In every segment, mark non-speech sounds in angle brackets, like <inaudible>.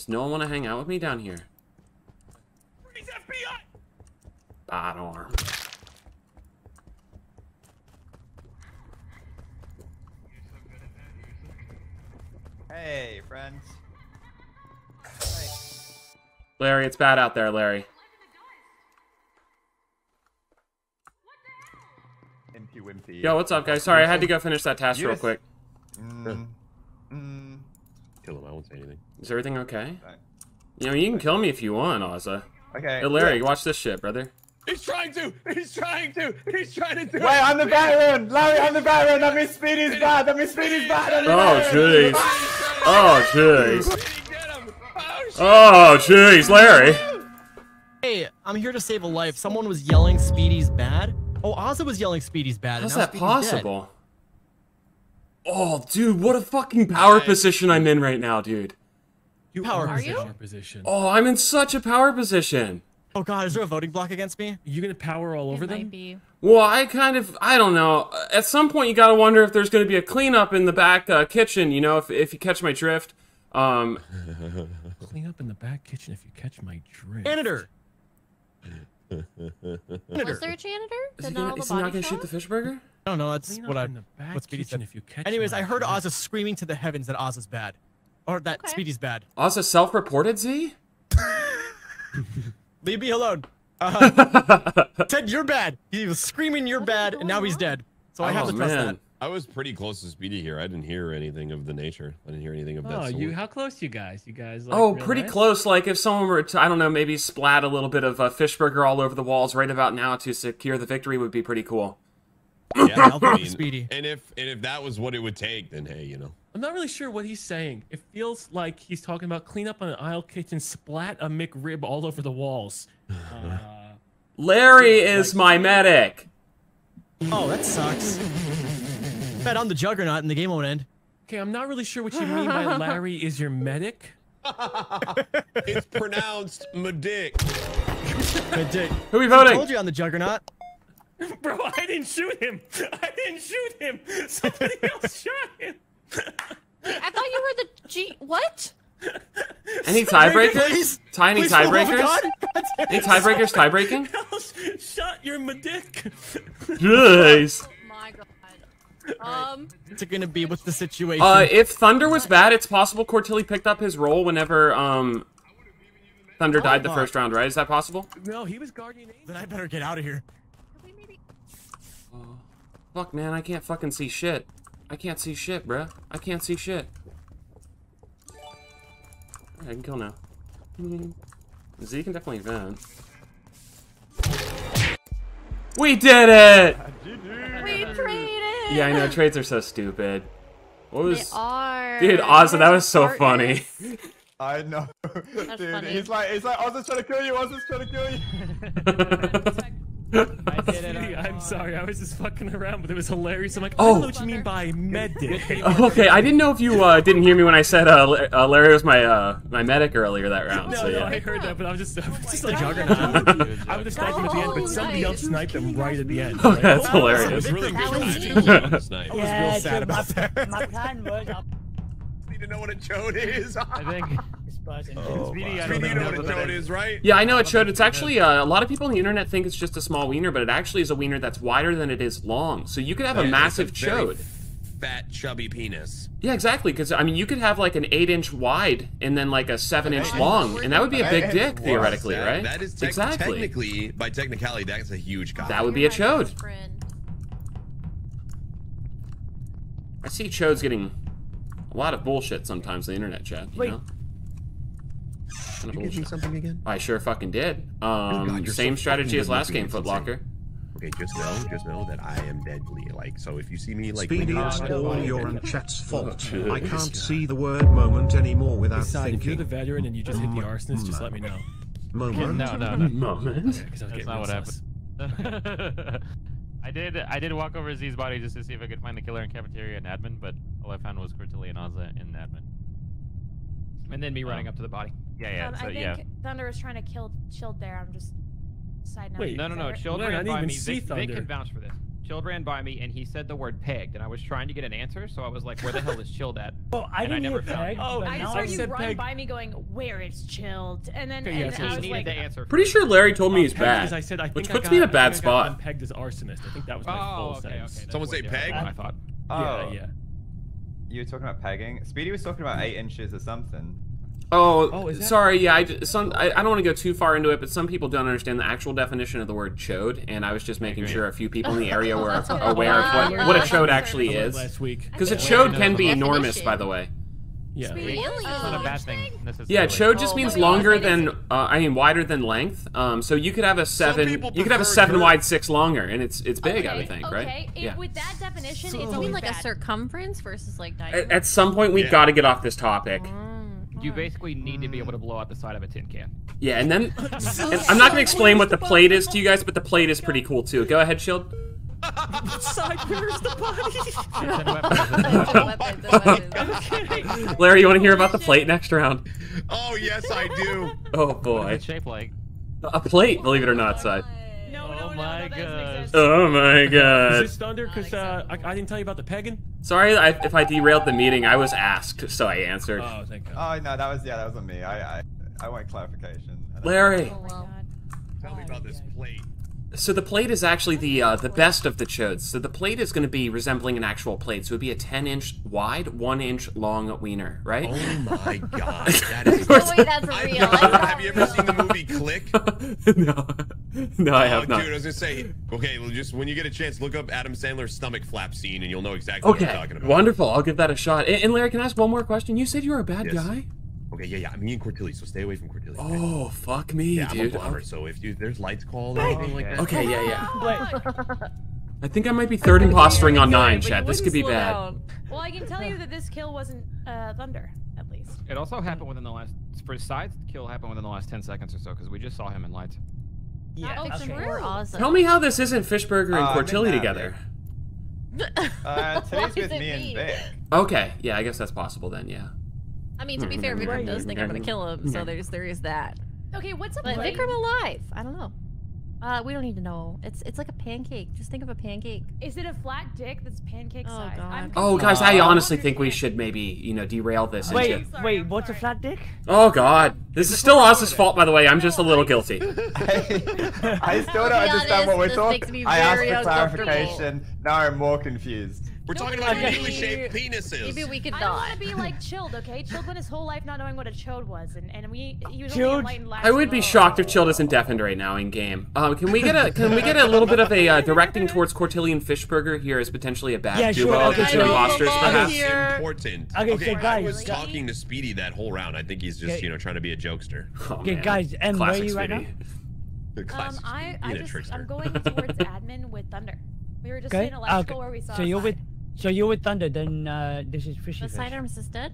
Does no one want to hang out with me down here? Freeze FBI! Bad arm. Hey, friends. Hey. Larry, it's bad out there, Larry. Impy wimpy. Yo, what's up, guys? Sorry, I had to go finish that task real quick. Mm, mm, Kill him. I won't say anything. Is everything okay? Right. You know, you can kill me if you want, Ozza. okay. Hey, Larry, watch this shit, brother. He's trying to! He's trying to! He's trying to do Wait, it! I'm the Baron! Larry, I'm the Baron! That means Speedy's bad! That means Speedy's bad! I'm the Oh, Baron! jeez. Oh, jeez. Speedy, get! Oh, shit! Oh, jeez, Larry. Hey, I'm here to save a life. Someone was yelling Speedy's bad. Oh, Ozzy was yelling Speedy's bad. and How's now that Speedy's dead. possible? Oh, dude, what a fucking power Nice. position I'm in right now, dude. You Power are position. in power position. Oh, I'm in such a power position. Oh god, is there a voting block against me? Are You gonna power all over it them? might be. Well, I kind of, I don't know. At some point, you gotta wonder if there's gonna be a cleanup in the back uh, kitchen. You know, if if you catch my drift. Um, <laughs> Clean up in the back kitchen if you catch my drift. Janitor. Was there a janitor? is he, gonna, is he not gonna shoot the Fishburger? I don't know. That's Clean what I. in the back kitchen if you catch Anyways, my I heard drift. Ozzy screaming to the heavens that Ozzy's bad, or that Okay. Speedy's bad. Also, self-reported Z. <laughs> Leave me alone. Uh, <laughs> Ted, you're bad. He was screaming, "You're bad," and now he's dead. So I have oh to trust man. that. I was pretty close to Speedy here. I didn't hear anything of the nature. I didn't hear anything of that Oh, you? How close you guys? You guys? Like, Oh, real pretty nice? close. Like if someone were to, I don't know, maybe splat a little bit of uh, Fishburger all over the walls right about now to secure the victory would be pretty cool. yeah, <laughs> I'll vote I for mean, Speedy. And if and if that was what it would take, then hey, you know. I'm not really sure what he's saying. It feels like he's talking about clean up on an aisle kitchen, splat a McRib all over the walls. Uh, <laughs> Larry is my medic. Oh, that sucks. Bet I'm the juggernaut and the game won't end. okay, I'm not really sure what you mean by <laughs> Larry is your medic. <laughs> It's pronounced Madick. Good dick. Who we voting? I voting? told you I'm the juggernaut. Bro, I didn't shoot him. I didn't shoot him. Somebody else shot him. I thought you were the G. What? Any tiebreakers? Please? Tiny Please, for the love of tiebreakers? God? God Any tiebreakers? Tiebreaking? Shut your medic. Jeez. My God. Um. What's it gonna be? What's the situation? Uh, if Thunder was bad, it's possible Cortilli picked up his role whenever um Thunder died the first round, right? Is that possible? No, he was guardian angel. then I better get out of here. could we maybe- Fuck, man, I can't fucking see shit. I can't see shit, bruh. I can't see shit. I can kill now. <laughs> Z can definitely vent. We did it! We traded. Yeah, I know, trades are so stupid. What They was... are. Dude, Ozzy, that was so funny. I know. <laughs> Dude, funny. he's like, he's like, Ozzy's trying to kill you, Ozzy's trying to kill you. <laughs> I did it. Sweetie, on- I'm sorry. I was just fucking around, but it was hilarious. I'm like, I Oh. don't know what you mean by medic. <laughs> <laughs> okay, I didn't know if you uh, didn't hear me when I said uh, uh, Larry was my uh, my medic earlier that round. No, so no, yeah. I heard that, but I was just, <laughs> I was just like, juggernaut. I would have sniped him at the end, but somebody else sniped him right at the end. Oh, right? that's It hilarious. was really good. was timing. It was a. Yeah, real sad about my, that. my plan was I'll need to know what a chode is. I think this person. Speedy, I don't you know what a know chode is, right? Yeah, I know it showed. It's actually uh, a lot of people on the internet think it's just a small wiener, but it actually is a wiener that's wider than it is long. So you could have a massive it's a very chode. Fat, chubby penis. Yeah, exactly. Because I mean, you could have like an eight-inch wide and then like a seven-inch long, and that would be a big dick theoretically, That- right? That is tec- exactly. technically, by technicality, that's a huge cock. That would be a You're my chode. best friend. I see chodes getting a lot of bullshit sometimes in the internet chat. You Wait. know? Kind of Did you give me something again? I sure fucking did. Um, God, same so strategy as last game, it's Footlocker. Okay, just know, just know that I am deadly. Like, so if you see me like Speedy, leaning it's all your and- and chat's fault. Oh, I can't see the word moment anymore without Decide, if you're the veteran and you just hit the arsonist, just let me know. Moment? No, no, no. <laughs> Moment. Because I was getting That's not what happened. <laughs> I did. I did walk over Z's body just to see if I could find the killer in cafeteria and admin, but all I found was Cortilli and Ozza in admin. And then me running Um, up to the body. Yeah, yeah. Um, so I think yeah. Thunder was trying to kill Chilled there. I'm just side note. Wait, No, no, no. Thunder- Chilled ran by me. see Vic, Vic can vouch for this. Chilled ran by me and he said the word pegged, and I was trying to get an answer, so I was like, "Where the hell is Chilled at?" <laughs> Well, I and didn't never hear found pegged. Oh, I now just heard you run pegged. by me going, where is chilled? And then, Okay, yeah, and so I was needed like, the answer. Pretty sure Larry told me he's bad. I said, I which puts me in a bad I I got spot. Pegged as arsonist. I think that was my Oh, full okay, sentence. Someone way say different peg? I thought. Oh, Yeah, yeah. you were talking about pegging. Speedy was talking about eight inches or something. Oh, Oh, sorry. Yeah, I, some, I, I don't want to go too far into it, but some people don't understand the actual definition of the word chode, and I was just making sure a few people in the <laughs> area were aware of what, what a That's chode actually is. Last week. Because a think chode can be enormous, by the way. Yeah. Really? It's not a bad thing necessarily. Yeah, chode just Oh, means longer than uh, I mean, wider than length. Um, so you could have a seven, you could have a seven girth. wide, six longer, and it's it's big, I would think, okay. right? It- Yeah. With that definition, So- it's You always mean mean like like a a circumference versus like diameter? at some point, we've Yeah. got to get off this topic. You basically need to be able to blow out the side of a tin can. Yeah, and then <laughs> and I'm not gonna explain what the plate is to you guys, but the plate is pretty cool too. Go ahead, Shield. <laughs> Side where's the body? Send. <laughs> Larry, you want to hear about the plate next round? Oh yes, I do. Oh boy, is it shaped like? a plate. Believe it or not, side. No, Oh no, no, my no, God. Oh my <laughs> god. Is god. this thunder? Because uh, I, I didn't tell you about the pegging. Sorry I, if I derailed the meeting. I was asked, so I answered. Oh, thank God. Oh no, that was yeah, that was on me. I I, I want clarification. Larry, Oh my God. Tell me about this plate. So the plate is actually the uh, the best of the chodes. So the plate is going to be resembling an actual plate. So it'd be a 10 inch wide, one inch long wiener, right? Oh my <laughs> god, that is. No way, that's I- real. have you ever seen the movie Click? <laughs> no, no, I have oh, not. Dude, I was gonna say, okay, well, just when you get a chance, look up Adam Sandler's stomach flap scene, and you'll know exactly what I'm talking about. wonderful. I'll give that a shot. And, and Larry, can I ask one more question? You said you were a bad Yes. guy. Okay, yeah, yeah. Me and Cortilli, so stay away from Cortilli. okay? Oh, fuck me, yeah, I'm a dude. blobber, so if you, there's lights called or anything like that. Okay, yeah, yeah. <laughs> Wait, I think I might be third impostering on nine, Chad. This could be bad. Well, I can tell you that this kill wasn't uh, thunder, at least. It also happened within the last. For sides, the kill happened within the last 10 seconds or so, because we just saw him in lights. yeah, Oh, okay. true. Awesome. Tell me how this isn't Fishburger and Uh, I'm Cortilli together. <laughs> Uh, today's with does it me and mean? Vic. Okay, yeah, I guess that's possible then. Yeah. I mean, to be fair, Vikram does think I'm gonna kill him, so there's there is that. Okay, what's a But plate? Vikram alive? I don't know. Uh, we don't need to know. It's it's like a pancake. Just think of a pancake. Is it a flat dick that's pancake Oh, size? God. Oh, guys, I honestly think we should maybe, you know, derail this. Wait, into... sorry, wait, I'm what's a flat dick? Oh God, this is still Oz's fault, by the way. I'm just a little guilty. <laughs> <laughs> I still don't understand honest, what we're talking. I asked for clarification. Now I'm more confused. We're No, talking about maybe- uniquely shaped penises. Maybe we could I don't not. want to be like chilled, okay? Chilled went his whole life not knowing what a chode was, and, and we he was Chilled? only enlightened last I would be shocked if Chilled isn't deafened right now in game. Um, can we get a can we get a little bit of a uh, directing towards Cortilli and Fishburger here as potentially a bad Yeah, sure, duo of okay, two imposters, I know, perhaps? Here. Important. Okay, okay so I guys, was guys- talking to Speedy that whole round. I think he's just, Okay. you know, trying to be a jokester. Oh, Okay, man. guys, and where are Classic you right now? The Um, I, I just, I'm going <laughs> towards admin with Thunder. We were just Okay, saying electrical okay. where we saw. So you're with, side. So you're with Thunder. Then uh, this is fishy The fish. sidearms is dead.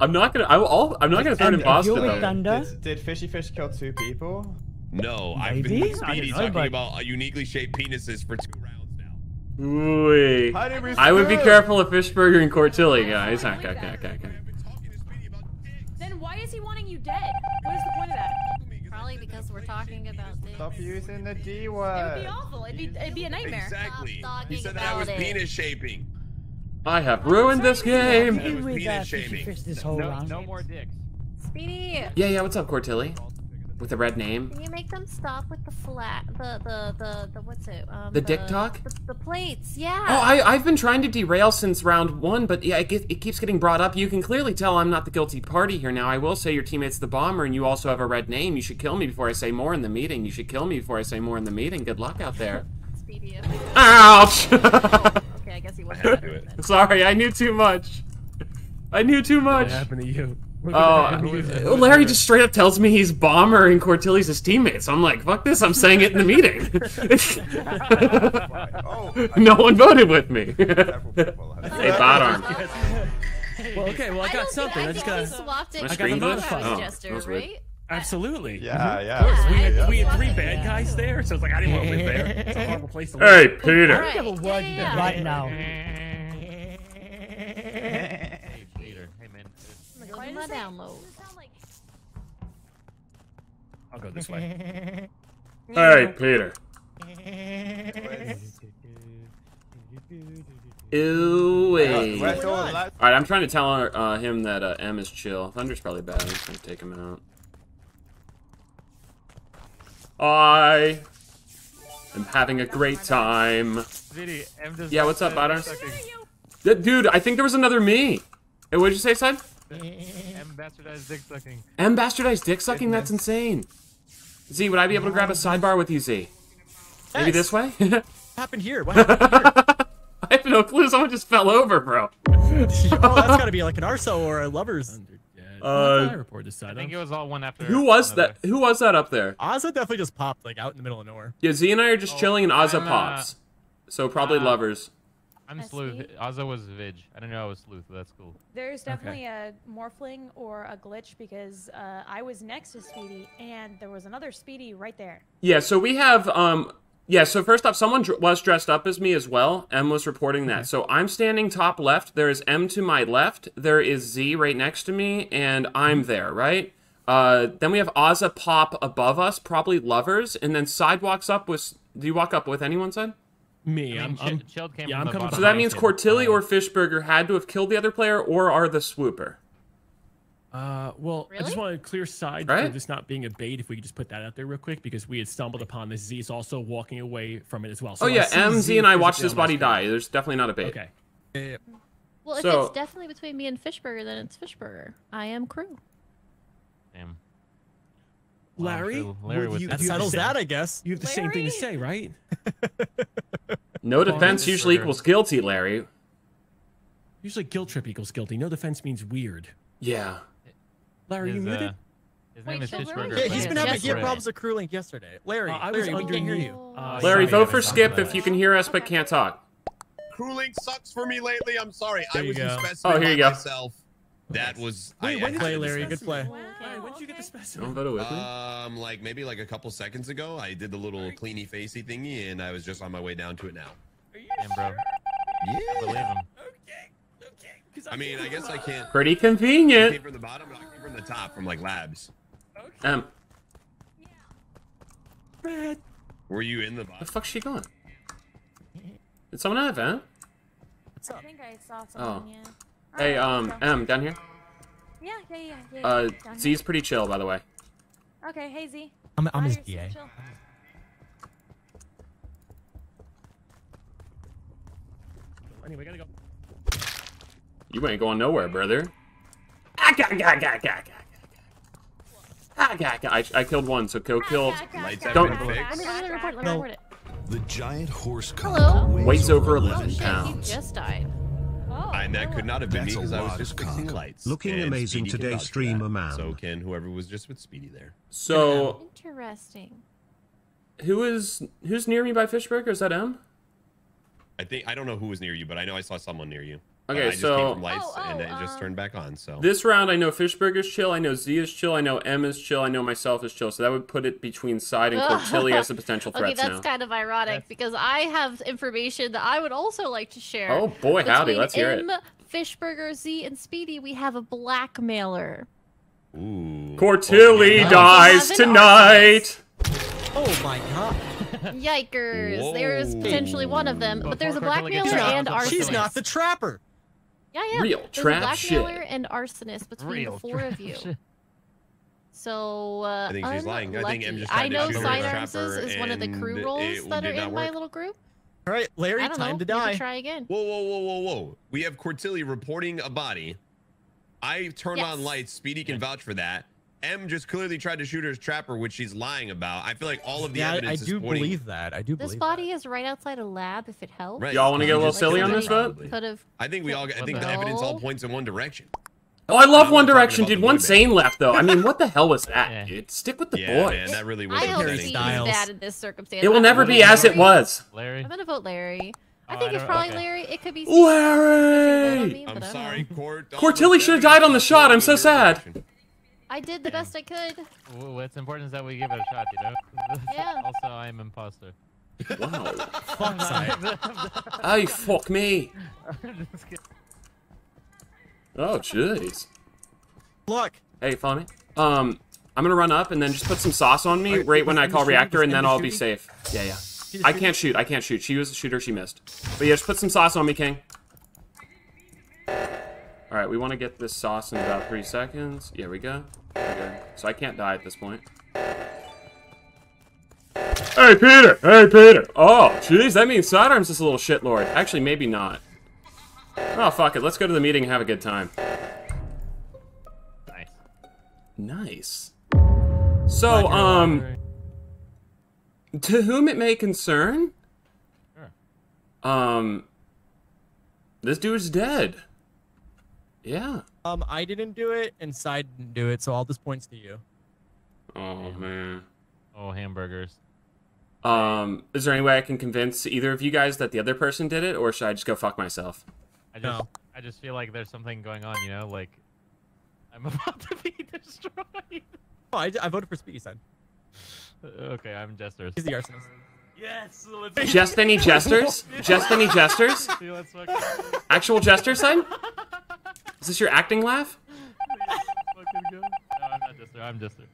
I'm not gonna. I will, I'll- I'm not gonna third And if imposter you're with though. Thunder, Did, did Fishy Fish kill two people? No, I've been with Speedy know, talking but- about uh, uniquely shaped penises for two rounds now. Ooh. How did we I would be careful of Fishburger and Cortilli, guys. Okay, okay, okay, okay. I've been talking to Speedy about dicks. Then why is he wanting you dead? What is the point of that? Probably because we're talking about this. Stop using the D word. It would be awful. It'd be it'd be a nightmare. Exactly. Stop He talking said that was it. penis shaping. I have ruined this game. That was penis shaming. this whole No, no more dicks. Speedy, Yeah, yeah. What's up, Cortilli? With a red name. can you make them stop with the flat, the the the, the what's it? Um, The dick talk? The, the plates, yeah. Oh, I, I've been trying to derail since round one, but yeah, it, get, it keeps getting brought up. You can clearly tell I'm not the guilty party here now. I will say your teammate's the bomber, and you also have a red name. You should kill me before I say more in the meeting. You should kill me before I say more in the meeting. Good luck out there. <laughs> Speedy. Ouch! <laughs> Okay, I guess he wasn't. had better than- Sorry, I knew too much. I knew too What much. happened to you? What Oh, happened to you? Larry just straight up tells me he's bomber and Cortilli's his teammate. So I'm like, fuck this. I'm saying it in the meeting. <laughs> Oh, <laughs> no one voted with me. several people have- hey, bot arm. Well, okay, well, I got don't something. I I just got. he swapped it. My for screen the glitch? Moonrise Oh, was weird. right? Absolutely. Yeah, yeah. Yeah, We had, yeah. we had three bad guys there, so it's like I didn't want to live there. It's a horrible place to live. Hey, Peter. Alright, have a yeah, word yeah, yeah. right now. <laughs> Hey, Peter. Hey, man. Go Why does my download. sound like- I'll go this way. <laughs> Hey, Peter. Ooh. Where's all the lights? All right, I'm trying to tell her, uh, him that uh, M is chill. Thunder's probably bad. I'm just gonna take him out. I am having a great time. Vidi, M does Yeah, what's up, say Butters? sucking. D- Dude, I think there was another me. Eh, hey, what did you say, son? M bastardized dick sucking. M bastardized dick sucking? That's insane. Z, would I be able to grab a sidebar with you, Z? Maybe Yes. this way? <laughs> What happened here? What happened here? <laughs> I have no clue. Someone just fell over, bro. <laughs> oh, that's gotta be like an Arso or a Lovers. Uh, I report this side. I think it was all one after. Who was another. that? Who was that up there? Ozza definitely just popped like out in the middle of nowhere. Yeah, Z and I are just chilling and Ozza I'm, uh, pops. So probably uh, lovers. I'm Sleuth. Ozza was Vig. I didn't know I was Sleuth, but that's cool. There's definitely a morphling or a glitch because uh, I was next to Speedy and there was another Speedy right there. Yeah, so we have um yeah, so first off, someone dr- was dressed up as me as well. M was reporting that. So I'm standing top left. There is M to my left. There is Z right next to me, and I'm there, right? Uh, then we have Ozza Pop above us, probably lovers, and then sidewalks up with. Do you walk up with anyone, son? Me, I I'm, I'm Chilled came yeah, from I'm the coming So that means table. Cortilli or Fishburger had to have killed the other player, or are the swooper. Uh, well, I just want a clear side Right? for this not being a bait. If we could just put that out there real quick, because we had stumbled upon this. Z is also walking away from it as well. So oh yeah, see M, Z Z, and I watched physically this body die. There's definitely not a bait. Okay. Well, if So- it's definitely between me and Fishburger, then it's Fishburger. I am crew. Damn. Larry, Well, Larry would you, That you have the settles that, I guess. You have the same thing to say, right? No defense usually equals guilty, Larry. Usually, guilt trip equals guilty. No defense means weird. Yeah. Larry, you muted? uh, his name Wait, is so where Fishburger. Yeah, but he's his been having name's he had problems with CrewLink yesterday. Larry, Uh, I was Larry, we can't hear under- you. Uh, Larry, sorry, vote for skip if you can hear us but can't talk. CrewLink sucks for me lately. I'm sorry. There I you was go. a specimen Oh, here you go. myself. That was. Wait, I, when did Play, you get the Larry. Good play. specimen? Wow, Larry, when did you get the specimen? Don't with me. Um, like maybe like a couple seconds ago, I did the little cleany facey thingy, and I was just on my way down to it now. Damn, bro. I believe him. Okay. Okay. I mean, I guess I can't. Pretty I came convenient. from the bottom, but I came from the top, from like labs. M, Were you in the the fuck's she going? Did someone have vent? I think I saw someone, yeah. Hey, um, so- M, down here. Yeah, yeah, yeah, yeah. Uh, down here. Pretty chill, by the way. Okay, hey Z. I'm, I'm his Hi, DA. so. Anyway, gotta go. You ain't going nowhere, brother. I, I killed one, so go kill. Don't. out Don't- been Let me, report. Let me No. report it. The giant horse cock Hello? Weighs over Oh 11 shit, he pounds. just died. Oh, And that could not have been That's a because I was large just fixing cock. lights. Looking and amazing Speedy today, streamer man. So can whoever was just with Speedy there. So, Interesting. who is who's near me by Fishburger? Is that M? I think I don't know who was near you, but I know I saw someone near you. But Okay, I just so- came from lights Oh, and oh, it just um, turned back on. So This round, I know Fishburger's chill. I know Z is chill. I know M is chill. I know myself is chill. So that would put it between Side and <laughs> Cortilli as the potential Okay, that's now. kind of ironic because I have information that I would also like to share. Oh boy, howdy! Let's hear it. M, Fishburger, Z, and Speedy, we have a blackmailer. ooh. Cortilli Oh, dies tonight. Oh my god. Yikers! There is potentially one of them, but there's a Before Cortilli gets blackmailer and before arsonist. She's not the trapper. Yeah, yeah. Real There's trap a blackmailer shit. and arsonist between Real the four of you. So, uh, I think she's lying. I think M unlucky. just I know shoot sidearms is one of the crew roles that are did not in my little group. All right, Larry, time know. to die. try again. Whoa, whoa, whoa, whoa, whoa! We have Cortilli reporting a body. I turned on lights. Speedy can vouch for that. M just clearly tried to shoot her as trapper, which she's lying about. I feel like all of the Yeah, I, I evidence do is pointing. believe that. I do This body is right outside a lab. If it helps. Right. Y'all want to get a little silly killed on this vote? Could have. I think we all. I think the the evidence all points in one direction. Oh, I love One Direction, dude. One boy Zayn left though. I mean, what the hell was that, Yeah. dude? Stick with the yeah, boys. man, that really was I Harry don't see Styles. that in this circumstance. It will I'm never be vote as it was. Larry. I'm gonna vote Larry. I Oh, think I it's don't- probably okay. Larry. It could be. Larry! I'm but I don't sorry, know. Court. Cortilli should have died on the shot. I'm so sad. I did the best I could. W- What's important is that we give it a shot, you know? <laughs> Yeah. also, I am imposter. Wow. <laughs> Fuck side. <laughs> Oh, fuck me. Oh, jeez. Look, Hey, follow me. Um, I'm gonna run up and then just put some sauce on me Alright, right when is I call shooting? reactor, Is and then I'll be safe. Yeah, yeah. I can't shoot. I can't shoot. She was a shooter. She missed. But yeah, just put some sauce on me, King. All right, we want to get this sauce in about three seconds. Here we go. Okay. So I can't die at this point. Hey, Peter! Hey, Peter! Oh, jeez, that means Sidearm's just a little shitlord. Actually, maybe not. Oh, fuck it. Let's go to the meeting and have a good time. Nice. Nice. So, um, to whom it may concern, Sure. um, this dude's dead. Yeah. Um, I didn't do it, and Side didn't do it, so all this points to you. Oh, man. Oh, hamburgers. Um, is there any way I can convince either of you guys that the other person did it, or should I just go fuck myself? I just, No. I just feel like there's something going on. You know, like I'm <laughs> about to be destroyed. Oh, I, I voted for Speedy Side. Okay, I'm Jester. He's the arsonist. Yes. Let's Just any jesters? <laughs> Just any jesters? See, let's fucking, Actual jester son? <laughs> Is this your acting laugh? No, I'm not Jester. I'm Jester.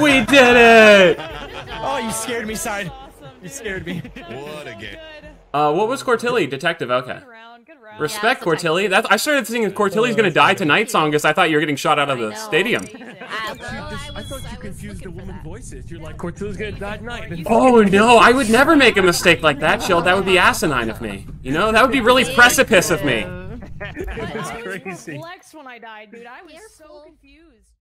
We did it! Oh, you scared me, Side. You scared me. What a game. Uh, what was Cortilli? Detective, okay. Good round, good round. Respect, Yeah, Cortilli. That I started singing Cortilli's gonna die tonight song because I thought you were getting shot out of the know. stadium. Well, I thought you confused the looking woman voices. You're like, Cortilia's gonna die tonight. Oh no, I would never make a mistake like that, Shield. That would be asinine of me. You know, that would be really precipice of me. <laughs> It's I was crazy. perplexed when I died, dude. I was so confused.